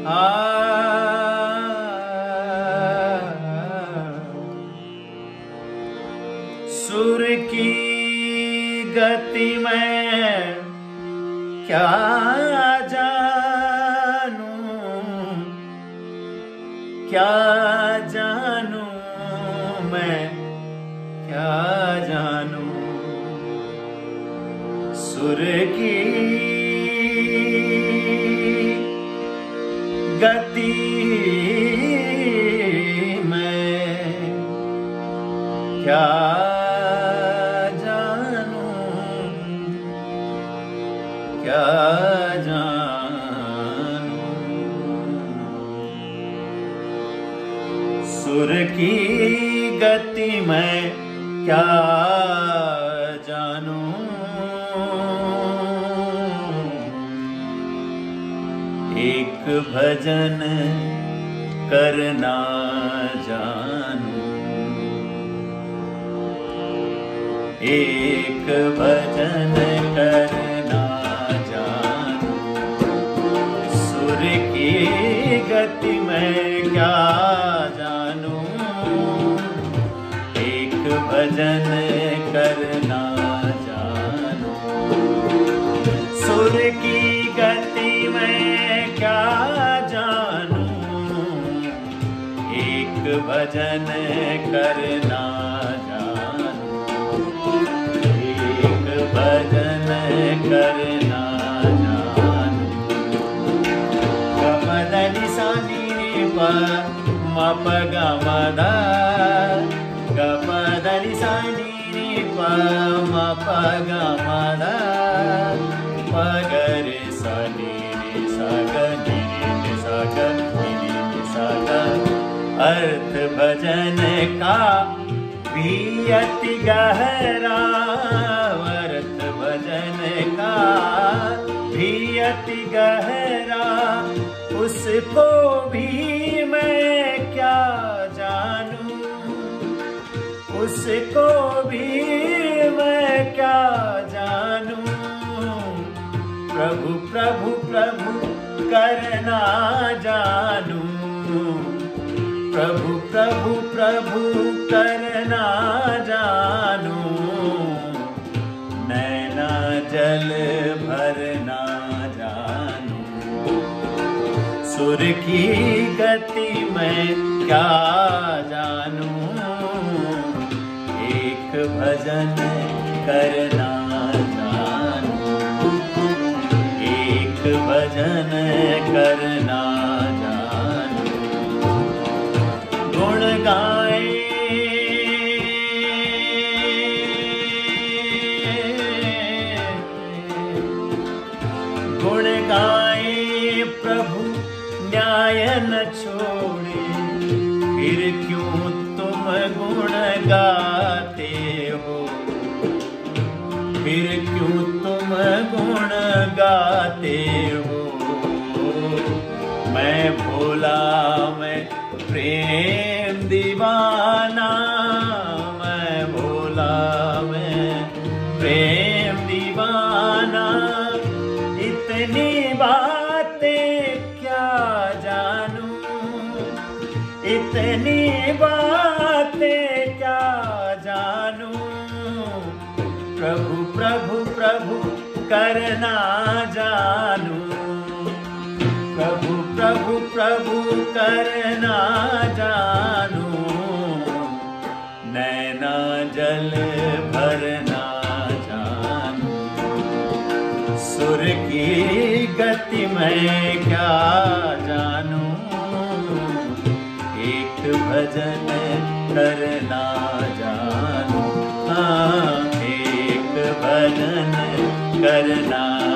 सुर की गति में क्या जानू? क्या जानू मैं? क्या जानू? सुर की गति में क्या जानू? क्या जानू? सुर की गति में क्या जानू? एक भजन करना जानू। एक भजन करना जानू। सुर की गति में क्या जानू? एक भजन करना एक भजन करना जानू। एक भजन करना जानू। गमदनि सानी प मप गमद। गपदनि सानी प मप गमद। पगर सनि सग नि सग नि सग अर्थ भजन का भी अति गहरा, अर्थ भजन का भी अति गहरा, उसको भी मैं क्या जानूं? उसको भी मैं क्या जानूं? प्रभु प्रभु प्रभु, करना जानूं। प्रभु प्रभु प्रभु करना जानूं। नैना जल भरना जानूं। सुर की गति में क्या जानूं? एक भजन करना गाए। गुण गाए प्रभु, न्याय न छोड़े। फिर क्यों तुम गुण गाते हो? फिर क्यों भोला मैं प्रेम दीवाना, मैं भोला मैं प्रेम दीवाना। इतनी बातें क्या जानूं? इतनी बातें क्या जानूं? प्रभु प्रभु प्रभु, करना जानूं। प्रभु करना जानूं। नैना जल भरना जानूं। सुर की गति में क्या जानूं? एक भजन करना जानूं। हाँ एक भजन करना